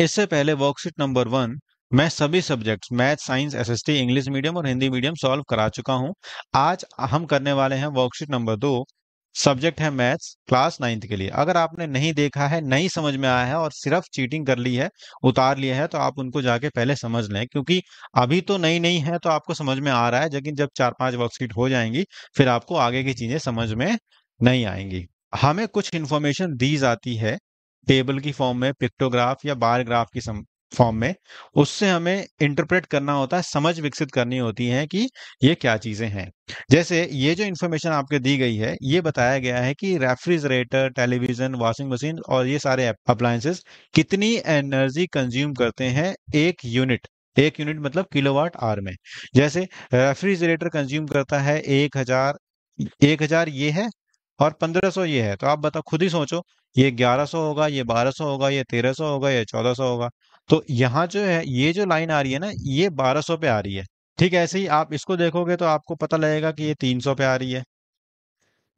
इससे पहले worksheet number one मैं सभी subjects math science SST English medium और हिंदी मीडियम सॉल्व करा चुका हूँ। आज हम करने वाले हैं वर्कशीट नंबर दो सब्जेक्ट है मैथ्स क्लास नाइन्थ के लिए। अगर आपने नहीं देखा है, नहीं समझ में आया है और सिर्फ़ चीटिंग कर ली है, उतार लिया है तो आप उनको जाके पहले समझ लें, क्योंकि अभी तो नई नई है तो आपको समझ में आ रहा है, लेकिन जब चार पाँच वर्कशीट हो जाएँगी, फिर आपको आगे की चीज़ें समझ में नहीं आएँगी। हमें कुछ इंफॉर्मेशन दी जाती है। टेबल की फॉर्म में पिक्टोग्राफ या बार ग्राफ की फॉर्म में, उससे हमें इंटरप्रेट करना होता है, समझ विकसित करनी होती है कि ये क्या चीज़ें हैं। जैसे ये जो इन्फॉर्मेशन आपके दी गई है, ये बताया गया है कि रेफ्रिजरेटर टेलीविज़न वॉशिंग मशीन और ये सारे अप्लायंसेस कितनी एनर्जी कंज्यूम करते हैं एक यूनिट एक यूनिट मतलब किलोवाट आवर में। जैसे रेफ्रिजरेटर कंज्यूम करता है एक हज़ार एक हज़ार ये है और पंद्रह सौ ये है तो आप बताओ, खुद ही सोचो, ये ग्यारह सौ होगा, ये बारह सौ होगा, ये तेरह सौ होगा, ये चौदह सौ होगा। तो यहाँ जो है, ये जो लाइन आ रही है ना, ये बारह सौ पे आ रही है। ठीक, ऐसे ही आप इसको देखोगे तो आपको पता लगेगा कि ये तीन सौ पे आ रही है।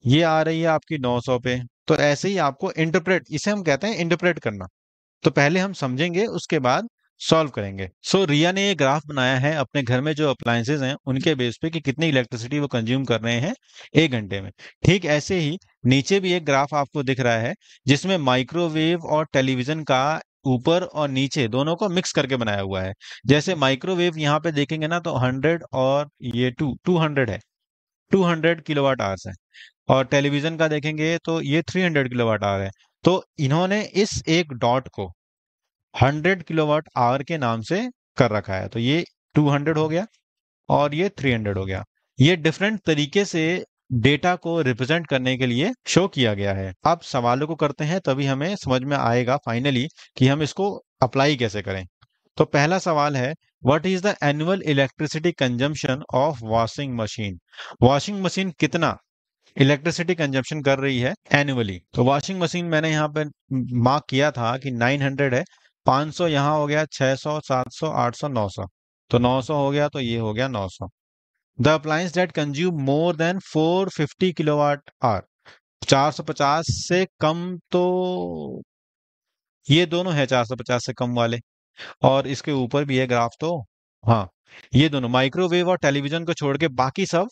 ये आ रही है आपकी नौ सौ पे। तो ऐसे ही आपको इंटरप्रेट इसे हम कहते हैं इंटरप्रेट करना। तो पहले हम समझेंगे, उसके बाद सॉल्व करेंगे। सो so, रिया ने ये ग्राफ बनाया है अपने घर में जो अप्लायंसेज हैं उनके बेस पे कि कितनी इलेक्ट्रिसिटी वो कंज्यूम कर रहे हैं एक घंटे में। ठीक ऐसे ही नीचे भी एक ग्राफ आपको दिख रहा है जिसमें माइक्रोवेव और टेलीविज़न का ऊपर और नीचे दोनों को मिक्स करके बनाया हुआ है। जैसे माइक्रोवेव यहाँ पे देखेंगे ना तो हंड्रेड और ये टू टू हंड्रेड है। टू हंड्रेड किलोवाट आवर्स है। और टेलीविज़न का देखेंगे तो ये थ्री हंड्रेड किलोवाट आवर है। तो इन्होंने इस एक डॉट को हंड्रेड किलोवाट आवर के नाम से कर रखा है। तो ये टू हंड्रेड हो गया और ये थ्री हंड्रेड हो गया। ये डिफरेंट तरीके से डेटा को रिप्रेजेंट करने के लिए शो किया गया है। अब सवालों को करते हैं, तभी हमें समझ में आएगा फाइनली कि हम इसको अप्लाई कैसे करें। तो पहला सवाल है what is the annual electricity consumption of washing machine washing machine कितना इलेक्ट्रिसिटी कंजम्पशन कर रही है एनुअली तो वॉशिंग मशीन मैंने यहाँ पे मार्क किया था कि 900 है। 500 यहाँ हो गया, छह सौ, सात सौ, आठ सौ, नौ सौ। तो 900 हो गया तो ये हो गया 900 the appliance that consume more than 450 kilowatt hour. 450 से कम तो ये दोनों है 450 से कम वाले। और इसके ऊपर भी है ग्राफ तो हाँ ये दोनों। माइक्रोवेव और टेलीविज़न को छोड़ के बाकी सब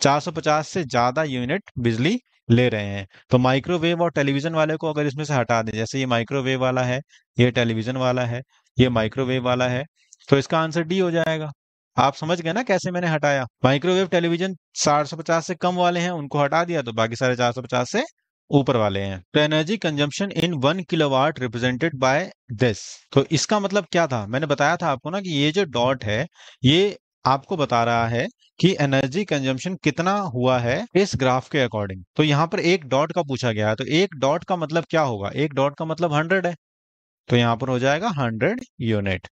450 से ज़्यादा यूनिट बिजली ले रहे हैं। तो माइक्रोवेव और टेलीविज़न वाले को अगर इसमें से हटा दें, जैसे ये माइक्रोवेव वाला है, ये टेलीविज़न वाला है, ये माइक्रोवेव वाला है तो इसका आंसर डी हो जाएगा। आप समझ गए ना कैसे मैंने हटाया? माइक्रोवेव टेलीविज़न चार सौ पचास से कम वाले हैं, उनको हटा दिया तो बाकी सारे चार सौ पचास से ऊपर वाले हैं। तो energy consumption in one kilowatt represented by this तो इसका मतलब क्या था? मैंने बताया था आपको ना कि ये जो डॉट है, ये आपको बता रहा है कि एनर्जी कंजम्पशन कितना हुआ है इस ग्राफ के अकॉर्डिंग तो यहाँ पर एक डॉट का पूछा गया है तो एक डॉट का मतलब क्या होगा? एक डॉट का मतलब हंड्रेड है। तो यहाँ पर हो जाएगा हंड्रेड यूनिट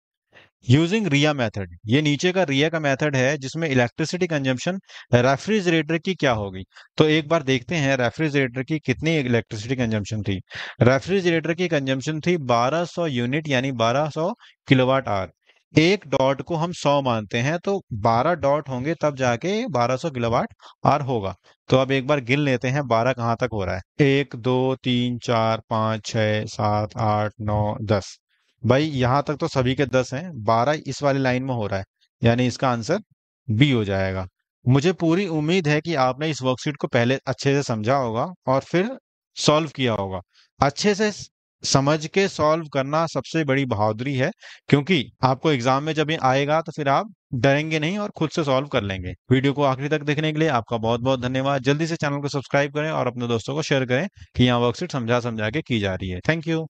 यूजिंग रिया मेथड ये नीचे का रिया का मेथड है जिसमें इलेक्ट्रिसिटी कंजम्पशन रेफ्रिजरेटर की क्या होगी? तो एक बार देखते हैं रेफ्रिजरेटर की कितनी इलेक्ट्रिसिटी कंजम्पशन थी। रेफ्रिजरेटर की कंजम्पशन थी 1200 यूनिट यानी 1200 किलोवाट आवर एक डॉट को हम 100 मानते हैं तो 12 डॉट होंगे तब जाके 1200 किलोवाट आर होगा। तो अब एक बार गिन लेते हैं 12 कहाँ तक हो रहा है? एक, दो, तीन, चार, पाँच छ सात, आठ, नौ, दस। भाई, यहाँ तक तो सभी के दस हैं, बारह इस वाली लाइन में हो रहा है, यानी इसका आंसर बी हो जाएगा। मुझे पूरी उम्मीद है कि आपने इस वर्कशीट को पहले अच्छे से समझा होगा और फिर सॉल्व किया होगा। अच्छे से समझ के सॉल्व करना सबसे बड़ी बहादुरी है, क्योंकि आपको एग्ज़ाम में जब ये आएगा तो फिर आप डरेंगे नहीं और खुद से सॉल्व कर लेंगे। वीडियो को आखिरी तक देखने के लिए आपका बहुत बहुत धन्यवाद। जल्दी से चैनल को सब्सक्राइब करें और अपने दोस्तों को शेयर करें कि यहाँ वर्कशीट समझा समझा के की जा रही है। Thank you.